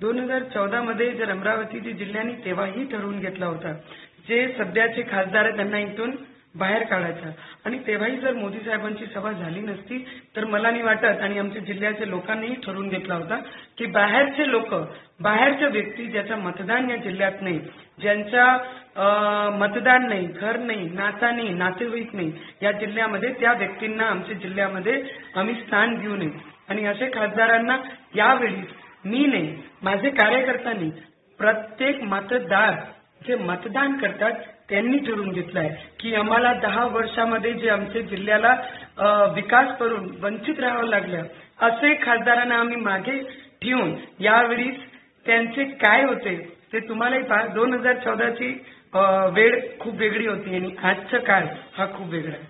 दोन हजार चौदा मध्ये जर अमरावती जिल्ह्यांनी जिल्ह्याने तेव्हाही ठरवून घेतला होता जे सध्याचे खासदार आहेत त्यांना इथून बाहेर काढायचा. आणि तेव्हाही जर मोदी साहेबांची सभा झाली नसती तर मला नाही वाटत आणि आमच्या जिल्ह्याच्या लोकांनीही ठरवून घेतला होता की बाहेरचे लोक बाहेरच्या व्यक्ती ज्याचा मतदान या जिल्ह्यात नाही ज्यांच्या अं, मतदान नाही घर नाही नाता नाही नातेवाईक नाही या जिल्ह्यामध्ये त्या व्यक्तींना आमच्या जिल्ह्यामध्ये आम्ही स्थान देऊ नये. आणि असे खासदारांना यावेळी मी नाही माझे कार्यकर्त्यांनी प्रत्येक मतदार जे मतदान करतात त्यांनी ठरवून घेतलं आहे की आम्हाला दहा वर्षामध्ये जे आमच्या जिल्ह्याला विकास करून वंचित राहावं लागलं असे खासदारांना आम्ही मागे ठेवून यावेळी त्यांचे काय होते ते तुम्हालाही पहा. दोन हजार चौदाची वेळ खूप वेगळी होती आणि आजचा काळ हा खूप वेगळा आहे.